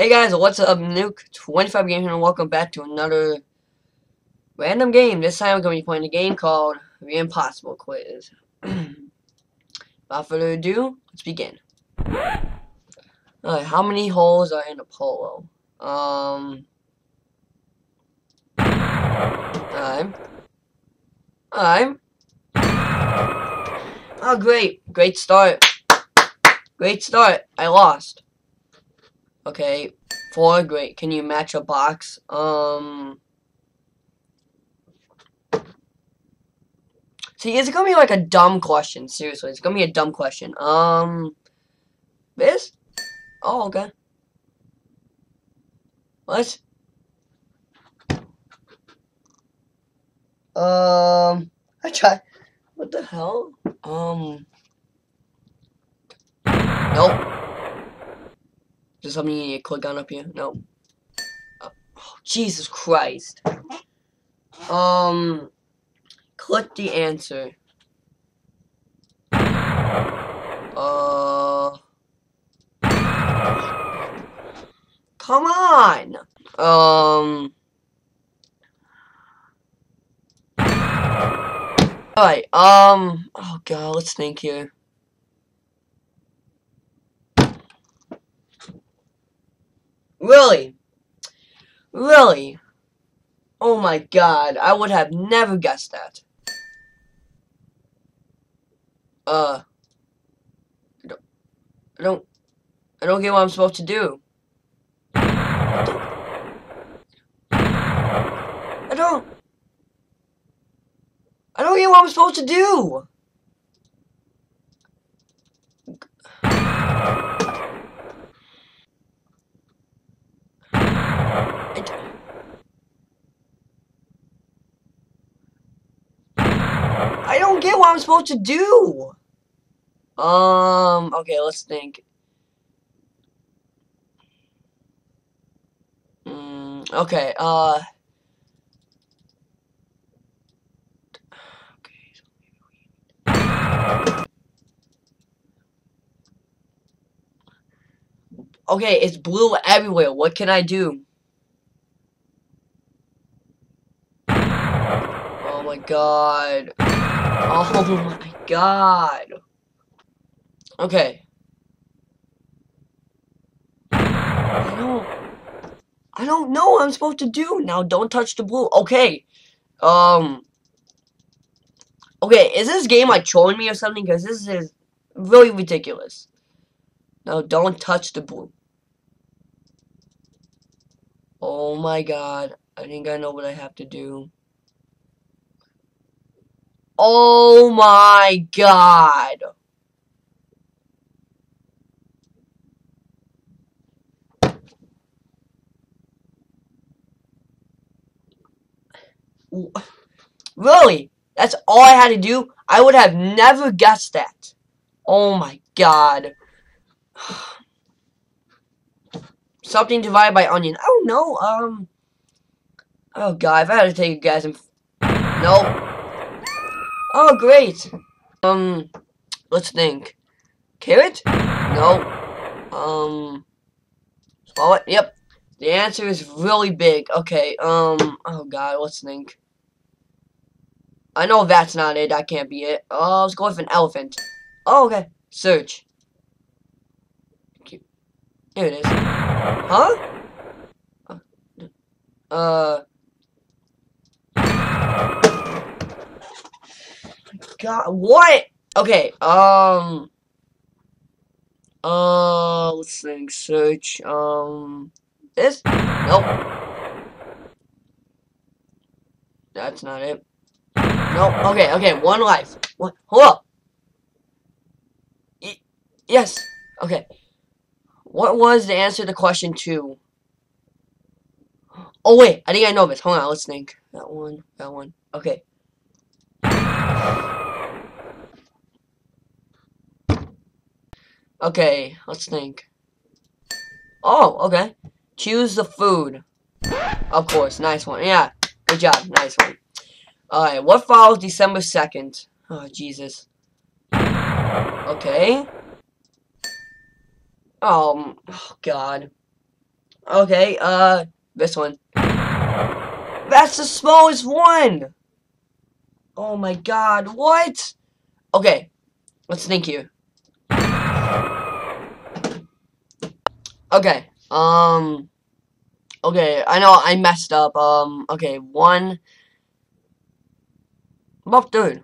Hey guys, what's up? Nuke25Gamer and welcome back to another random game. This time I'm going to be playing a game called The Impossible Quiz. Without further ado, let's begin. Alright, how many holes are in a polo? Um... Alright. Alright. Oh, great. Great start. Great start. I lost. Okay, four, great. Can you match a box? Um... See, it's gonna be like a dumb question. Seriously, it's gonna be a dumb question. Um... This? Oh, okay. What? Um... I try. What the hell? Um... Nope. Is something you need to click on up here? No. Oh, Jesus Christ. Um, click the answer. Uh, come on. Um. Alright, um, oh god, let's think here. Really? Really? Oh my god, I would have never guessed that. Uh, I don't, I don't, I don't get what I'm supposed to do. I don't, I don't get what I'm supposed to do. I don't get what I'm supposed to do. Um, okay, let's think. Mm, okay, uh... Okay, it's blue everywhere. What can I do? Oh my god. Oh my god. Okay. I don't... I don't know what I'm supposed to do. Now, don't touch the blue. Okay. Um... Okay, is this game like trolling me or something? Because this is really ridiculous. No, don't touch the blue. Oh my god. I think I know what I have to do. Oh my god. Really? That's all I had to do? I would have never guessed that. Oh my god. Something divided by onion. Oh no, um... Oh god, if I had to take a guess... Nope. Oh, great. Um, let's think. Carrot? No. Um, swallow? Yep. The answer is really big. Okay, um, oh god, let's think. I know that's not it. That can't be it. Oh, let's go with an elephant. Oh, okay. Search. Here it is. Huh? Uh, god, what? Okay, um, uh, let's think, search, um, this? Nope. That's not it. Nope, okay, okay, one life. What? Hold up. Y yes, okay. What was the answer to question two? Oh, wait, I think I know this. Hold on, let's think. That one, that one. Okay. Okay, let's think. Oh, okay. Choose the food. Of course, nice one. Yeah, good job, nice one. Alright, what follows December 2nd? Oh, Jesus. Okay. Um, oh, God. Okay, uh, this one. That's the smallest one! Oh my god, what? Okay, let's think here. Okay, um, okay, I know I messed up, um, okay, one, about third.